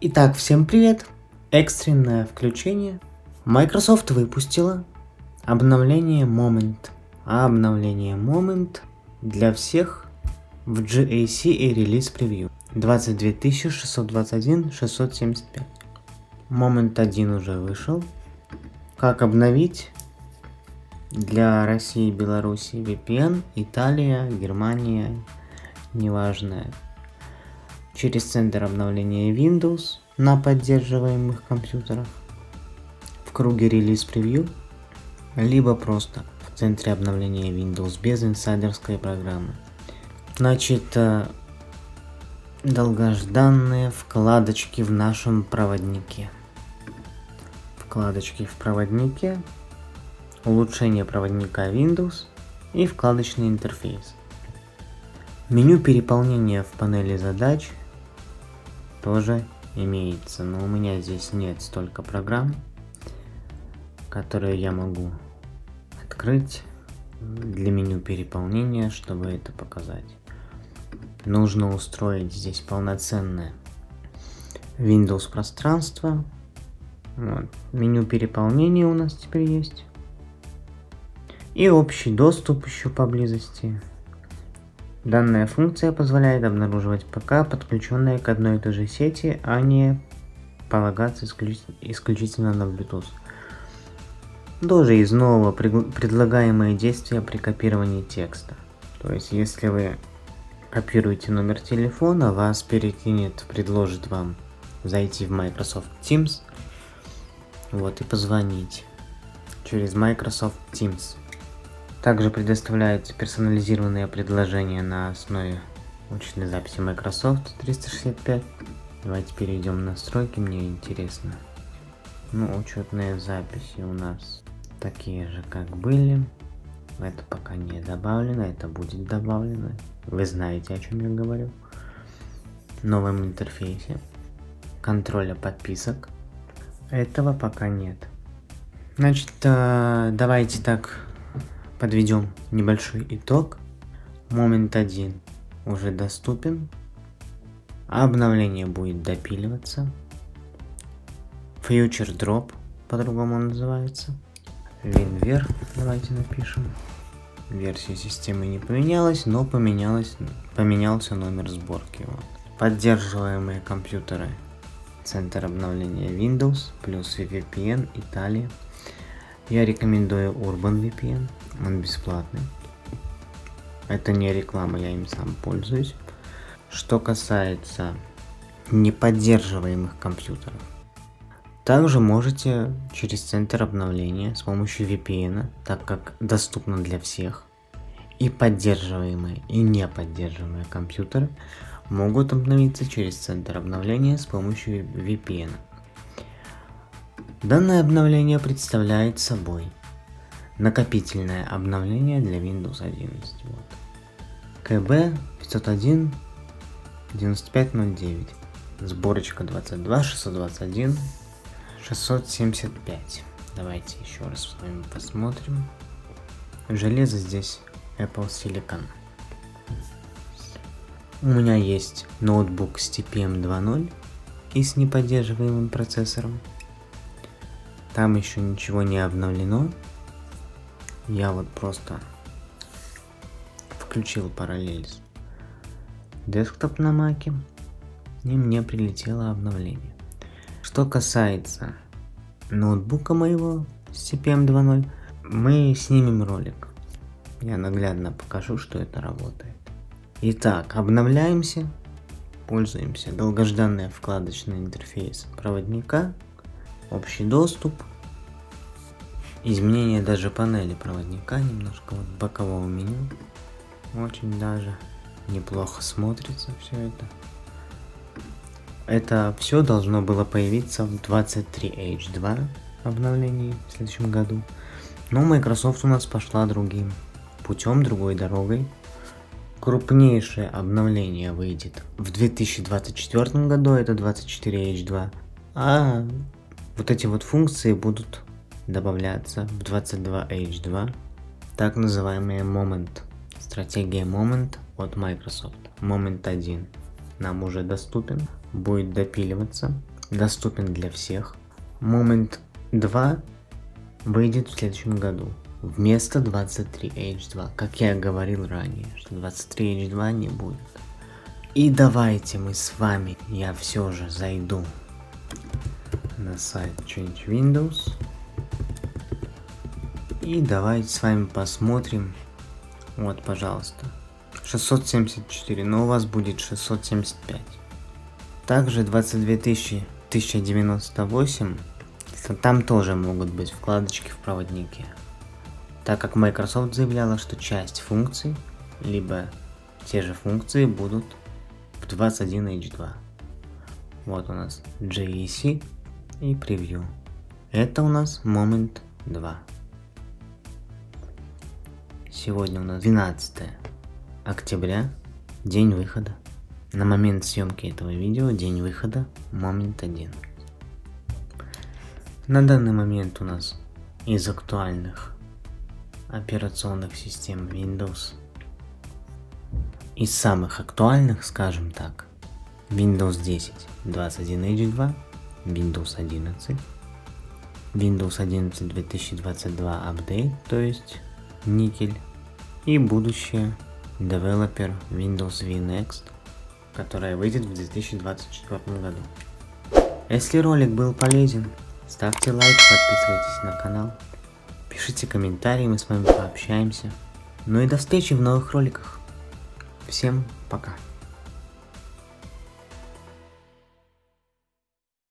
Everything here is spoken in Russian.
Итак, всем привет! Экстренное включение. Microsoft выпустила обновление Moment. А обновление Moment для всех в GAC и релиз превью. 22 621 675. Moment 1 уже вышел. Как обновить? Для России, Беларуси VPN, Италия, Германия, неважно. Через центр обновления Windows на поддерживаемых компьютерах в круге релиз превью, либо просто в центре обновления Windows без инсайдерской программы. Значит, э, долгожданные вкладочки в нашем проводнике. Вкладочки в проводнике улучшение проводника Windows и вкладочный интерфейс. Меню переполнения в панели задач тоже имеется, но у меня здесь нет столько программ, которые я могу открыть для меню переполнения, чтобы это показать. Нужно устроить здесь полноценное Windows пространство. Вот. Меню переполнения у нас теперь есть. И общий доступ еще поблизости. Данная функция позволяет обнаруживать ПК, подключенные к одной и той же сети, а не полагаться исключительно на Bluetooth. Тоже из нового предлагаемые действия при копировании текста. То есть, если вы копируете номер телефона, вас перекинет, предложит вам зайти в Microsoft Teams, вот, и позвонить через Microsoft Teams. Также предоставляются персонализированные предложения на основе учетной записи Microsoft 365. Давайте перейдем в настройки, мне интересно. Ну, учетные записи у нас такие же, как были. Это пока не добавлено, это будет добавлено. Вы знаете, о чем я говорю. В новом интерфейсе. Контроля подписок. Этого пока нет. Значит, э, давайте так Подведем небольшой итог. Момент 1 уже доступен. Обновление будет допиливаться. Future Drop, по-другому он называется. WinVer, давайте напишем. Версия системы не поменялась, но поменялась, поменялся номер сборки. Вот. Поддерживаемые компьютеры. Центр обновления Windows плюс VPN Италия. Я рекомендую Urban VPN, он бесплатный. Это не реклама, я им сам пользуюсь. Что касается неподдерживаемых компьютеров, также можете через центр обновления с помощью VPN, так как доступно для всех, и поддерживаемые и не поддерживаемые компьютеры могут обновиться через центр обновления с помощью VPN. Данное обновление представляет собой накопительное обновление для Windows 11. Вот. КБ 501 9509. Сборочка 22 621 675. Давайте еще раз с вами посмотрим. Железо здесь Apple Silicon. У меня есть ноутбук с TPM 2.0 и с неподдерживаемым процессором. Там еще ничего не обновлено. Я вот просто включил параллель десктоп на маке и мне прилетело обновление. Что касается ноутбука моего с CPM 2.0, мы снимем ролик. Я наглядно покажу, что это работает. Итак, обновляемся, пользуемся долгожданный вкладочный интерфейс проводника общий доступ, изменение даже панели проводника немножко, вот бокового меню, очень даже неплохо смотрится все это. Это все должно было появиться в 23H2 обновлении в следующем году. Но Microsoft у нас пошла другим путем, другой дорогой. Крупнейшее обновление выйдет в 2024 году, это 24H2. А вот эти вот функции будут добавляться в 22H2, так называемый Moment. Стратегия Moment от Microsoft. Moment 1 нам уже доступен, будет допиливаться. доступен для всех. Moment 2 выйдет в следующем году. Вместо 23H2. Как я говорил ранее, что 23H2 не будет. И давайте мы с вами, я все же зайду на сайт Change Windows. И давайте с вами посмотрим. Вот, пожалуйста. 674, но у вас будет 675. Также 22 тысячи 1098, там тоже могут быть вкладочки в проводнике. Так как Microsoft заявляла, что часть функций, либо те же функции будут в 21H2. Вот у нас JEC и превью. Это у нас Moment 2. Сегодня у нас 12 октября, день выхода. На момент съемки этого видео день выхода момент 1. На данный момент у нас из актуальных операционных систем Windows из самых актуальных, скажем так, Windows 10 21H2, Windows 11, Windows 11 2022 Update, то есть никель, и будущее Developer Windows V Next которая выйдет в 2024 году. Если ролик был полезен, ставьте лайк, подписывайтесь на канал, пишите комментарии, мы с вами пообщаемся. Ну и до встречи в новых роликах. Всем пока.